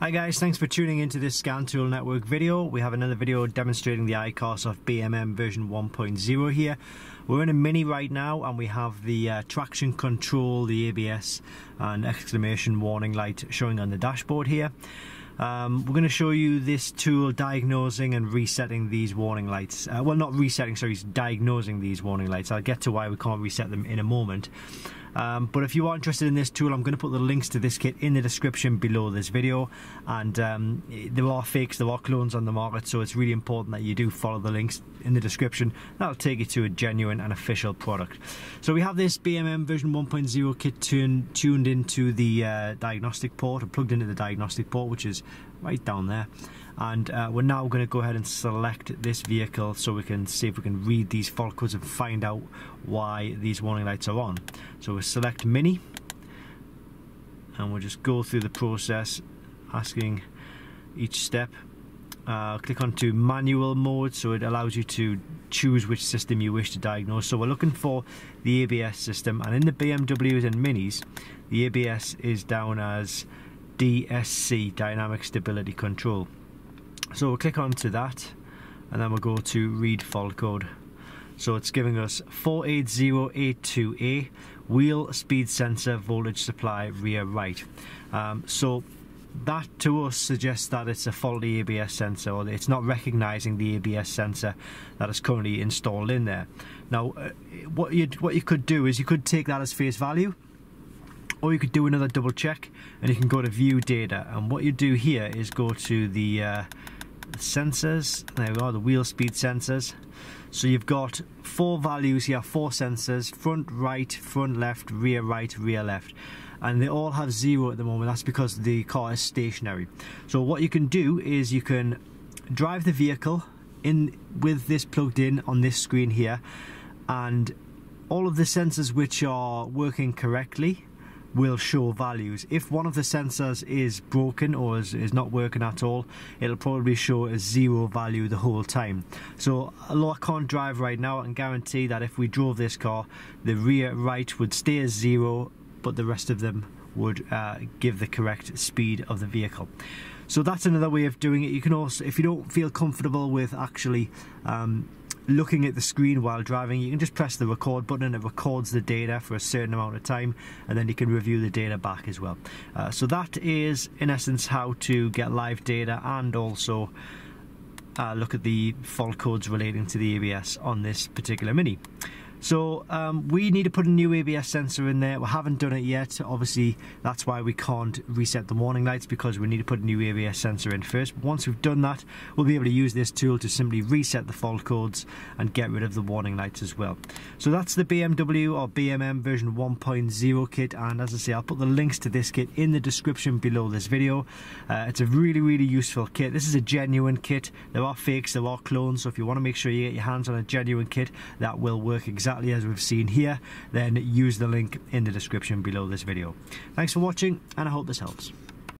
Hi guys, thanks for tuning into this Scan Tool Network video. We have another video demonstrating the iCarsoft BMM version 1.0 here. We're in a Mini right now and we have the uh, traction control, the ABS and exclamation warning light showing on the dashboard here. Um, we're going to show you this tool diagnosing and resetting these warning lights. Uh, well, not resetting, sorry, diagnosing these warning lights. I'll get to why we can't reset them in a moment. Um, but if you are interested in this tool, I'm going to put the links to this kit in the description below this video. And um, there are fakes, there are clones on the market, so it's really important that you do follow the links in the description. That'll take you to a genuine and official product. So we have this BMM version 1.0 kit tuned, tuned into the uh, diagnostic port, or plugged into the diagnostic port, which is right down there and uh, we're now going to go ahead and select this vehicle so we can see if we can read these fault codes and find out why these warning lights are on so select mini. And we'll just go through the process asking each step. Uh, click onto manual mode so it allows you to choose which system you wish to diagnose. So we're looking for the ABS system and in the BMWs and Minis the ABS is down as DSC Dynamic Stability Control. So we'll click onto that and then we'll go to read fault code. So it's giving us 48082A wheel speed sensor voltage supply rear right. Um, so that to us suggests that it's a faulty ABS sensor or it's not recognizing the ABS sensor that is currently installed in there. Now uh, what you what you could do is you could take that as face value or you could do another double check and you can go to view data and what you do here is go to the uh, sensors. There we are, the wheel speed sensors. So you've got four values here, four sensors, front right, front left, rear right, rear left. And they all have zero at the moment, that's because the car is stationary. So what you can do is you can drive the vehicle in with this plugged in on this screen here and all of the sensors which are working correctly will show values. If one of the sensors is broken or is, is not working at all, it'll probably show a zero value the whole time. So although I can't drive right now, I can guarantee that if we drove this car, the rear right would stay as zero, but the rest of them would uh, give the correct speed of the vehicle. So that's another way of doing it. You can also, if you don't feel comfortable with actually um, looking at the screen while driving, you can just press the record button and it records the data for a certain amount of time and then you can review the data back as well. Uh, so that is in essence how to get live data and also uh, look at the fault codes relating to the ABS on this particular Mini. So um, we need to put a new ABS sensor in there. We haven't done it yet. Obviously, that's why we can't reset the warning lights because we need to put a new ABS sensor in first. But once we've done that, we'll be able to use this tool to simply reset the fault codes and get rid of the warning lights as well. So that's the BMW or BMM version 1.0 kit. And as I say, I'll put the links to this kit in the description below this video. Uh, it's a really, really useful kit. This is a genuine kit. There are fakes, there are clones. So if you want to make sure you get your hands on a genuine kit, that will work exactly exactly as we've seen here, then use the link in the description below this video. Thanks for watching, and I hope this helps.